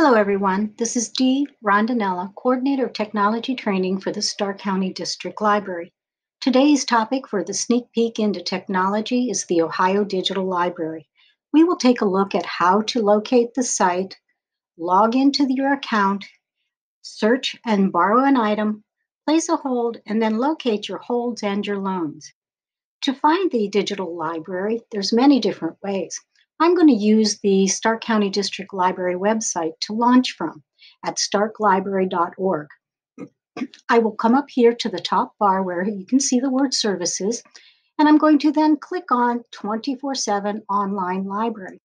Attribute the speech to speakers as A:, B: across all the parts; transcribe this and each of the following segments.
A: Hello, everyone. This is Dee Rondinella, Coordinator of Technology Training for the Stark County District Library. Today's topic for the sneak peek into technology is the Ohio Digital Library. We will take a look at how to locate the site, log into your account, search and borrow an item, place a hold, and then locate your holds and your loans. To find the digital library, there's many different ways. I'm going to use the Stark County District Library website to launch from at starklibrary.org. I will come up here to the top bar where you can see the word services, and I'm going to then click on 24 7 online library.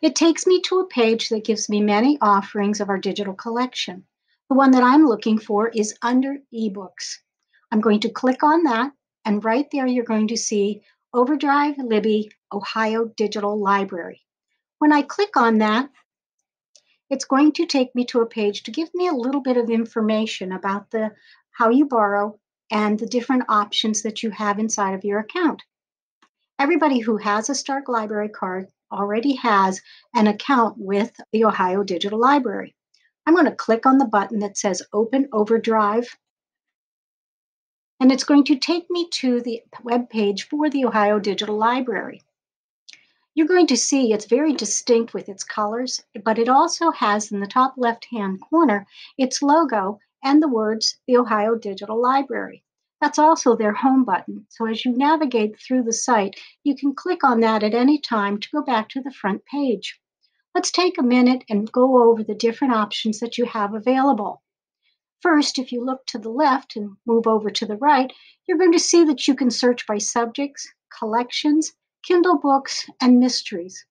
A: It takes me to a page that gives me many offerings of our digital collection. The one that I'm looking for is under ebooks. I'm going to click on that, and right there you're going to see Overdrive Libby Ohio Digital Library. When I click on that, it's going to take me to a page to give me a little bit of information about the how you borrow and the different options that you have inside of your account. Everybody who has a Stark Library card already has an account with the Ohio Digital Library. I'm going to click on the button that says Open Overdrive and it's going to take me to the web page for the Ohio Digital Library. You're going to see it's very distinct with its colors, but it also has in the top left hand corner its logo and the words the Ohio Digital Library. That's also their home button. So as you navigate through the site, you can click on that at any time to go back to the front page. Let's take a minute and go over the different options that you have available. First, if you look to the left and move over to the right, you're going to see that you can search by subjects, collections, Kindle books, and mysteries.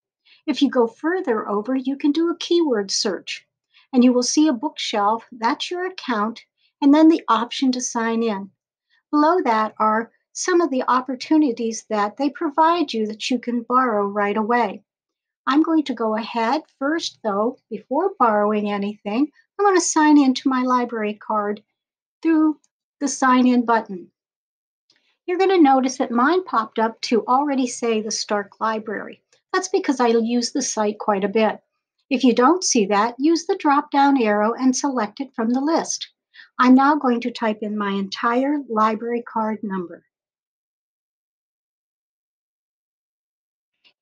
A: If you go further over, you can do a keyword search and you will see a bookshelf, that's your account, and then the option to sign in. Below that are some of the opportunities that they provide you that you can borrow right away. I'm going to go ahead first, though, before borrowing anything, I'm going to sign into my library card through the sign in button. You're going to notice that mine popped up to already say the Stark Library. That's because I use the site quite a bit. If you don't see that, use the drop down arrow and select it from the list. I'm now going to type in my entire library card number.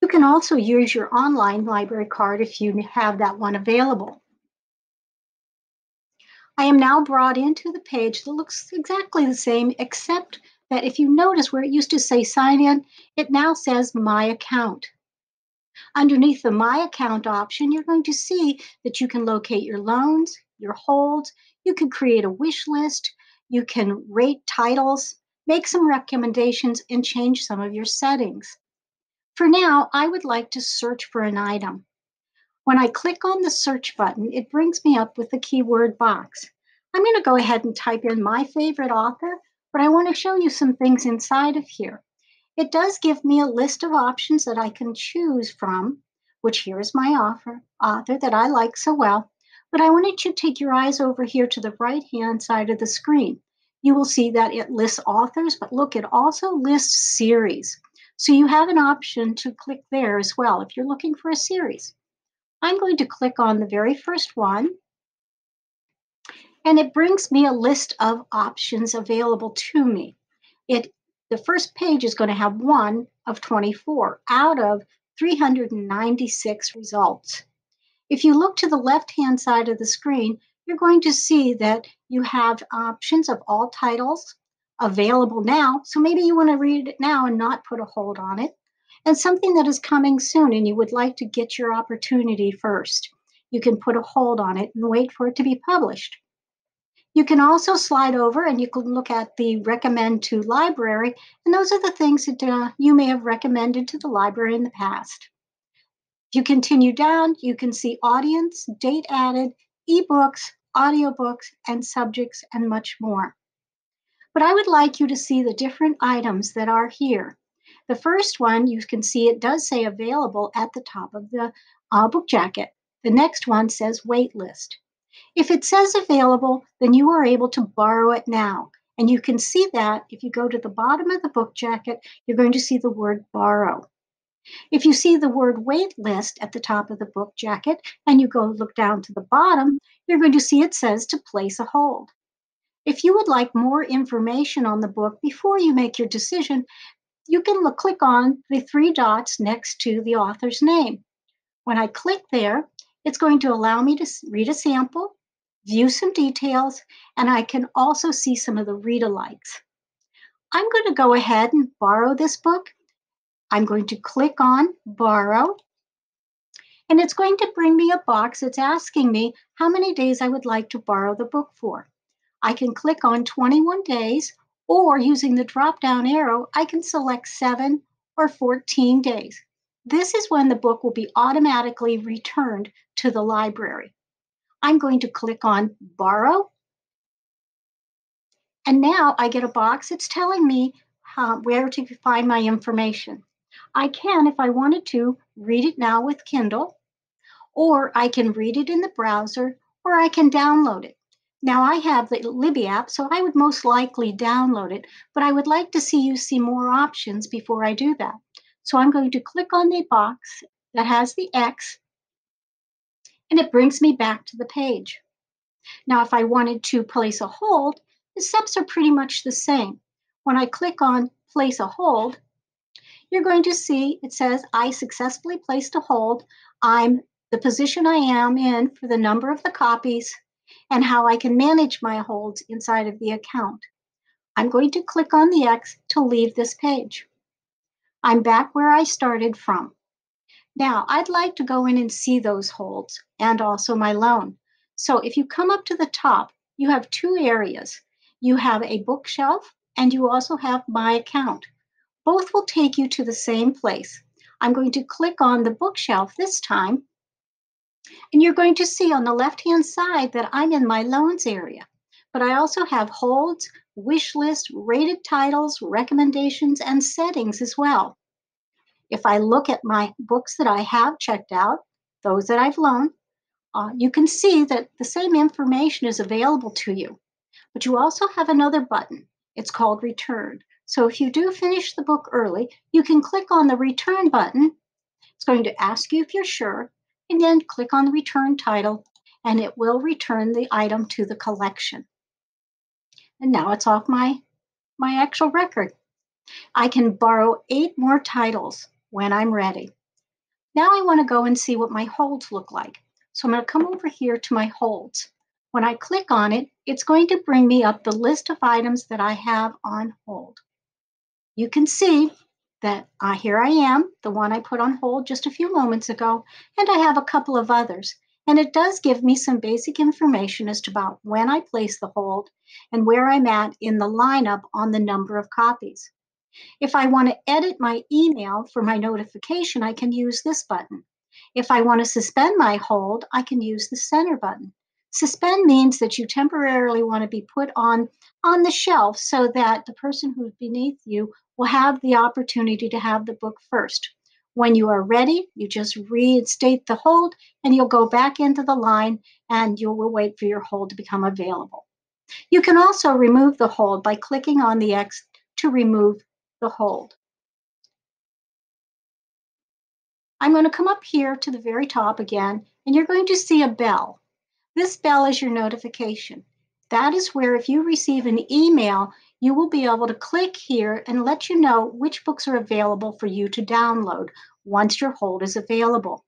A: You can also use your online library card if you have that one available. I am now brought into the page that looks exactly the same, except that if you notice where it used to say sign in, it now says my account. Underneath the my account option, you're going to see that you can locate your loans, your holds, you can create a wish list, you can rate titles, make some recommendations, and change some of your settings. For now, I would like to search for an item. When I click on the search button, it brings me up with the keyword box. I'm going to go ahead and type in my favorite author, but I want to show you some things inside of here. It does give me a list of options that I can choose from, which here is my author, author that I like so well. But I wanted you to take your eyes over here to the right hand side of the screen. You will see that it lists authors, but look, it also lists series. So you have an option to click there as well if you're looking for a series. I'm going to click on the very first one. And it brings me a list of options available to me. It the first page is going to have one of 24 out of 396 results. If you look to the left-hand side of the screen, you're going to see that you have options of all titles available now. So maybe you want to read it now and not put a hold on it and something that is coming soon and you would like to get your opportunity first. You can put a hold on it and wait for it to be published. You can also slide over and you can look at the recommend to library, and those are the things that uh, you may have recommended to the library in the past. If you continue down, you can see audience, date added, ebooks, audiobooks, and subjects, and much more. But I would like you to see the different items that are here. The first one, you can see it does say available at the top of the uh, book jacket. The next one says wait list. If it says available, then you are able to borrow it now. And you can see that if you go to the bottom of the book jacket, you're going to see the word borrow. If you see the word wait list at the top of the book jacket and you go look down to the bottom, you're going to see it says to place a hold. If you would like more information on the book before you make your decision, you can look, click on the three dots next to the author's name. When I click there, it's going to allow me to read a sample, view some details, and I can also see some of the read alikes. I'm going to go ahead and borrow this book. I'm going to click on borrow. And it's going to bring me a box that's asking me how many days I would like to borrow the book for. I can click on 21 days, or using the drop down arrow, I can select 7 or 14 days. This is when the book will be automatically returned to the library. I'm going to click on Borrow. And now I get a box. It's telling me uh, where to find my information. I can, if I wanted to, read it now with Kindle, or I can read it in the browser, or I can download it. Now I have the Libby app, so I would most likely download it, but I would like to see you see more options before I do that. So I'm going to click on the box that has the X, and it brings me back to the page. Now, if I wanted to place a hold, the steps are pretty much the same. When I click on place a hold, you're going to see it says I successfully placed a hold. I'm the position I am in for the number of the copies and how I can manage my holds inside of the account. I'm going to click on the X to leave this page. I'm back where I started from. Now, I'd like to go in and see those holds and also my loan. So if you come up to the top, you have two areas. You have a bookshelf and you also have my account. Both will take you to the same place. I'm going to click on the bookshelf this time and you're going to see on the left-hand side that I'm in my loans area, but I also have holds, wish list, rated titles, recommendations, and settings as well. If I look at my books that I have checked out, those that I've loaned, uh, you can see that the same information is available to you. But you also have another button. It's called Return. So if you do finish the book early, you can click on the Return button. It's going to ask you if you're sure, and then click on return title and it will return the item to the collection. And now it's off my, my actual record. I can borrow eight more titles when I'm ready. Now I want to go and see what my holds look like. So I'm going to come over here to my holds. When I click on it, it's going to bring me up the list of items that I have on hold. You can see that uh, here I am, the one I put on hold just a few moments ago, and I have a couple of others. And it does give me some basic information as to about when I place the hold and where I'm at in the lineup on the number of copies. If I want to edit my email for my notification, I can use this button. If I want to suspend my hold, I can use the center button. Suspend means that you temporarily want to be put on on the shelf so that the person who's beneath you will have the opportunity to have the book first. When you are ready, you just reinstate the hold and you'll go back into the line and you will wait for your hold to become available. You can also remove the hold by clicking on the X to remove the hold. I'm going to come up here to the very top again, and you're going to see a bell. This bell is your notification. That is where if you receive an email, you will be able to click here and let you know which books are available for you to download once your hold is available.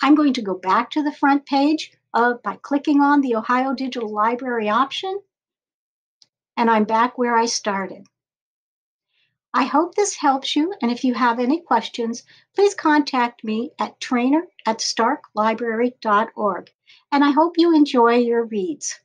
A: I'm going to go back to the front page uh, by clicking on the Ohio Digital Library option, and I'm back where I started. I hope this helps you, and if you have any questions, please contact me at trainer at starklibrary.org. And I hope you enjoy your reads.